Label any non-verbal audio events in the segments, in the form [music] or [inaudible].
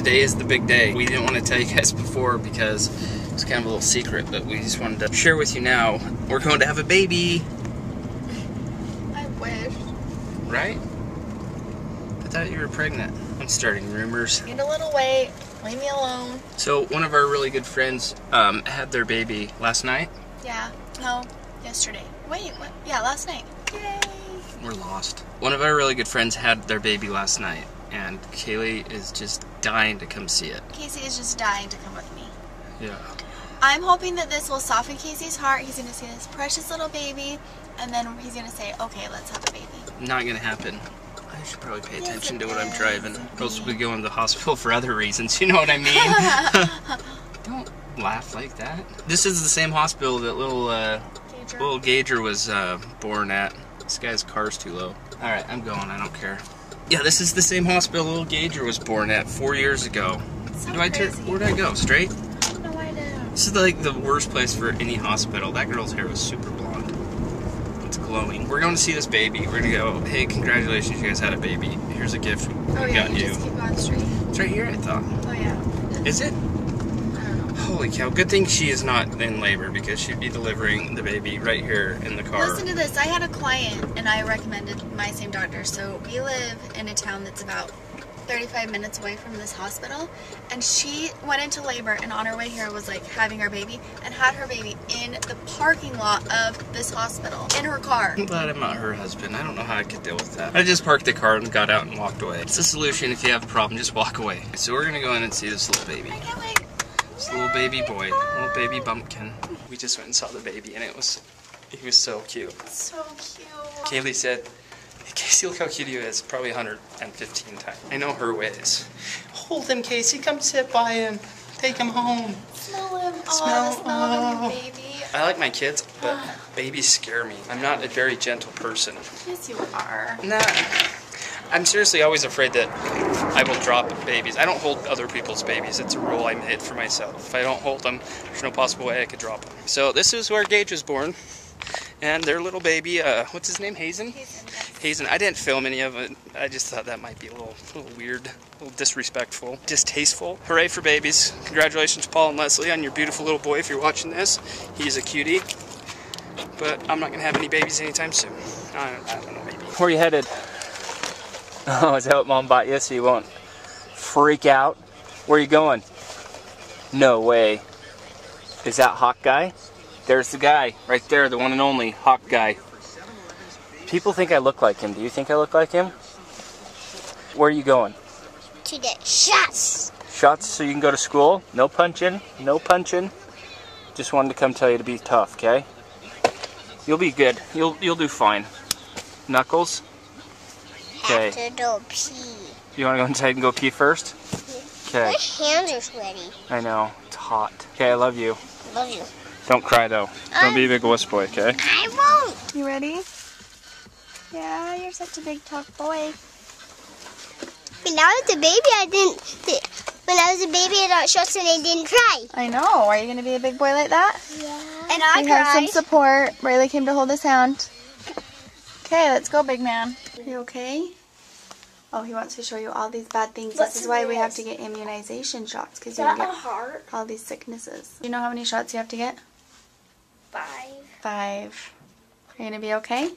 Today is the big day. We didn't want to tell you guys before because it's kind of a little secret, but we just wanted to share with you now. We're going to have a baby, I wish. right? I thought you were pregnant. I'm starting rumors. Need a little weight. Leave me alone. So one of our really good friends um, had their baby last night. Yeah. No. Yesterday. Wait. What? Yeah. Last night. Yay. We're lost. One of our really good friends had their baby last night, and Kayli is just dying to come see it. Casey is just dying to come with me. Yeah. I'm hoping that this will soften Casey's heart. He's gonna see this precious little baby, and then he's gonna say, "Okay, let's have a baby." Not gonna happen. I should probably pay attention it to what I'm driving. Or else we go into the hospital for other reasons. [laughs] You know what I mean? [laughs] Don't laugh like that. This is the same hospital that little uh, Gager. little Gager was uh, born at. This guy's car's too low. All right, I'm going. I don't care. Yeah, this is the same hospital little Gager was born at four years ago. So Do I turn? Where do I go? Straight? No, I don't. This is like the worst place for any hospital. That girl's hair was super blonde. It's glowing. We're going to see this baby. We're gonna go. Hey, congratulations, you guys had a baby. Here's a gift we Oh yeah. got You you. just keep going straight. It's right here. I thought. Oh yeah. Is it? I don't know. Holy cow! Good thing she is not in labor because she'd be delivering the baby right here in the car. Listen to this. I had a client and I recommended my same doctor. So we live in a town that's about 35 minutes away from this hospital. And she went into labor and on her way here was like having her baby and had her baby in the parking lot of this hospital in her car. I'm glad I'm not her husband. I don't know how I could deal with that. I just parked the car and got out and walked away. It's a solution if you have a problem, just walk away. So we're gonna go in and see this little baby. I can't wait. This little baby boy, little baby bumpkin. We just went and saw the baby and it was, he was so cute. So cute. Kayli said, hey, Casey, look how cute he is. Probably 115 times. I know her ways. Hold him, Casey. Come sit by him. Take him home. Smell him. Oh, Smell- smell of oh. baby. I like my kids, but ah. babies scare me. I'm not a very gentle person. Yes, you are. Nah. I'm seriously always afraid that I will drop babies. I don't hold other people's babies. It's a rule I made for myself. If I don't hold them, there's no possible way I could drop them. So this is where Gage was born. And their little baby, uh, what's his name? Hazen? He's Hazen. I didn't film any of it. I just thought that might be a little, little weird, a little disrespectful, distasteful. Hooray for babies. Congratulations, Paul and Leslie, on your beautiful little boy if you're watching this. He's a cutie. But I'm not going to have any babies anytime soon. I don't, I don't know, maybe. Where are you headed? [laughs] Oh, is that what mom bought you so you won't freak out? Where are you going? No way. Is that Hawk Guy? There's the guy, right there, the one and only Hawk Guy. People think I look like him. Do you think I look like him? Where are you going? to get shots. Shots so you can go to school? No punching, no punching. Just wanted to come tell you to be tough, okay? You'll be good. You'll you'll do fine. Knuckles, Okay. Have to go pee. you want to go inside and go pee first? Okay. My hands are sweaty. I know. It's hot. Okay, I love you. Love you. Don't cry though. Don't be a big wuss boy, okay? I won't. You ready? Yeah, you're such a big tough boy. When I was a baby, I didn't. When I was a baby, I got shots and I didn't cry. I know. Are you gonna be a big boy like that? Yeah. And I we have some support. Riley came to hold his hand. Okay, let's go, big man. You okay? Oh, he wants to show you all these bad things. What's this is why we have to get immunization shots because you that can a get heart? all these sicknesses. Do you know how many shots you have to get? Five. Five. Are you gonna be okay?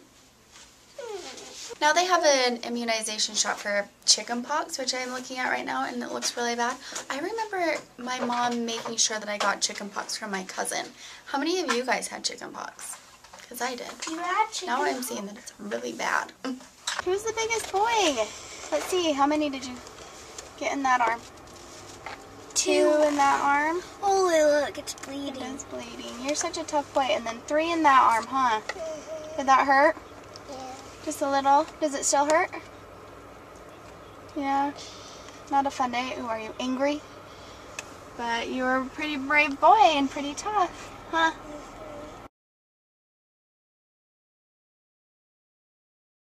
Mm. Now they have an immunization shot for chicken pox, which I'm looking at right now, and it looks really bad. I remember my mom making sure that I got chicken pox from my cousin. How many of you guys had chicken pox? Because I did. You chicken. Now I'm seeing that it's really bad. [laughs] Who's the biggest boy? Let's see, how many did you get in that arm? Two in that arm? Oh, look, it's bleeding. is bleeding. You're such a tough boy. And then three in that arm, huh? Mm-hmm. Did that hurt? Yeah. Just a little. Does it still hurt? Yeah. Not a fun day. Ooh, are you angry? But you were a pretty brave boy and pretty tough, huh? Mm-hmm.